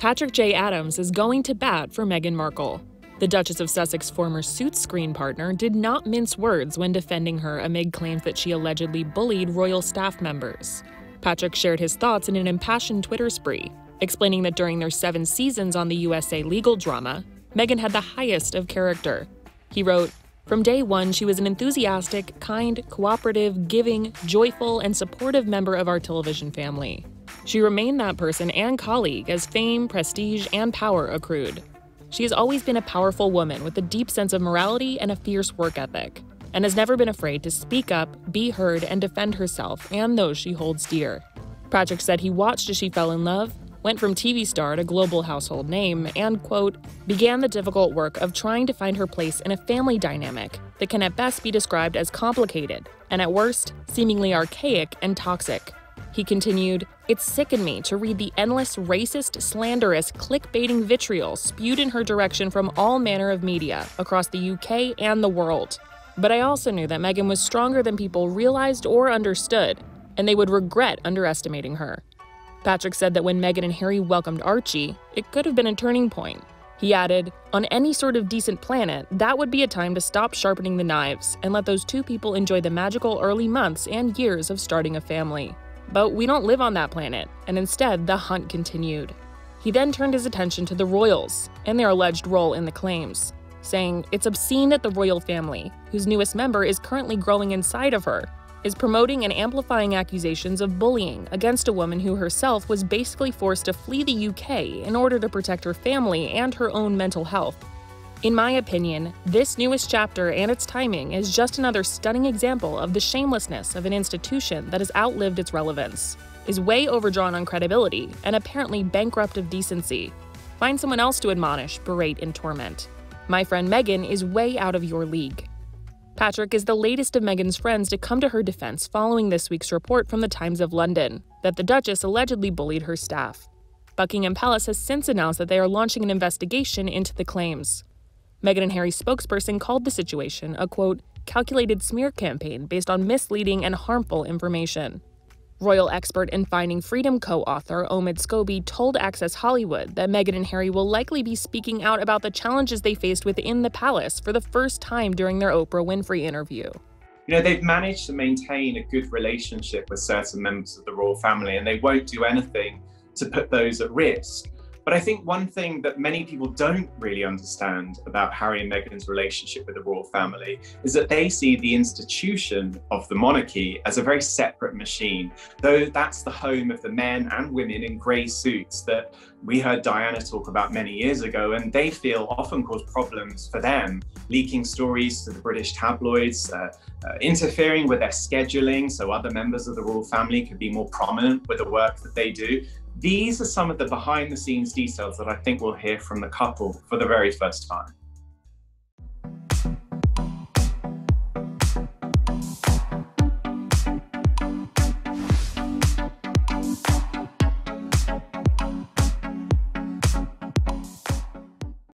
Patrick J. Adams is going to bat for Meghan Markle. The Duchess of Sussex's former Suits screen partner did not mince words when defending her amid claims that she allegedly bullied royal staff members. Patrick shared his thoughts in an impassioned Twitter spree, explaining that during their seven seasons on the USA legal drama, Meghan had the highest of character. He wrote, From day one, she was an enthusiastic, kind, cooperative, giving, joyful, and supportive member of our television family. She remained that person and colleague as fame, prestige, and power accrued. She has always been a powerful woman with a deep sense of morality and a fierce work ethic, and has never been afraid to speak up, be heard, and defend herself and those she holds dear. Patrick said he watched as she fell in love, went from TV star to global household name, and, quote, began the difficult work of trying to find her place in a family dynamic that can at best be described as complicated, and at worst, seemingly archaic and toxic. He continued, It sickened me to read the endless racist, slanderous, clickbaiting vitriol spewed in her direction from all manner of media across the UK and the world. But I also knew that Meghan was stronger than people realized or understood, and they would regret underestimating her. Patrick said that when Meghan and Harry welcomed Archie, it could have been a turning point. He added, On any sort of decent planet, that would be a time to stop sharpening the knives and let those two people enjoy the magical early months and years of starting a family. But we don't live on that planet, and instead, the hunt continued. He then turned his attention to the royals and their alleged role in the claims, saying, It's obscene that the royal family, whose newest member is currently growing inside of her, is promoting and amplifying accusations of bullying against a woman who herself was basically forced to flee the UK in order to protect her family and her own mental health. In my opinion, this newest chapter and its timing is just another stunning example of the shamelessness of an institution that has outlived its relevance, is way overdrawn on credibility, and apparently bankrupt of decency. Find someone else to admonish, berate, and torment. My friend Meghan is way out of your league. Patrick is the latest of Meghan's friends to come to her defense following this week's report from the Times of London that the Duchess allegedly bullied her staff. Buckingham Palace has since announced that they are launching an investigation into the claims. Meghan and Harry's spokesperson called the situation a quote, calculated smear campaign based on misleading and harmful information. Royal expert and Finding Freedom co author Omid Scobie told Access Hollywood that Meghan and Harry will likely be speaking out about the challenges they faced within the palace for the first time during their Oprah Winfrey interview. You know, they've managed to maintain a good relationship with certain members of the royal family, and they won't do anything to put those at risk. But I think one thing that many people don't really understand about Harry and Meghan's relationship with the royal family is that they see the institution of the monarchy as a very separate machine, though that's the home of the men and women in grey suits that we heard Diana talk about many years ago, and they feel often cause problems for them, leaking stories to the British tabloids, uh, uh, interfering with their scheduling so other members of the royal family could be more prominent with the work that they do. These are some of the behind the scenes details that I think we'll hear from the couple for the very first time.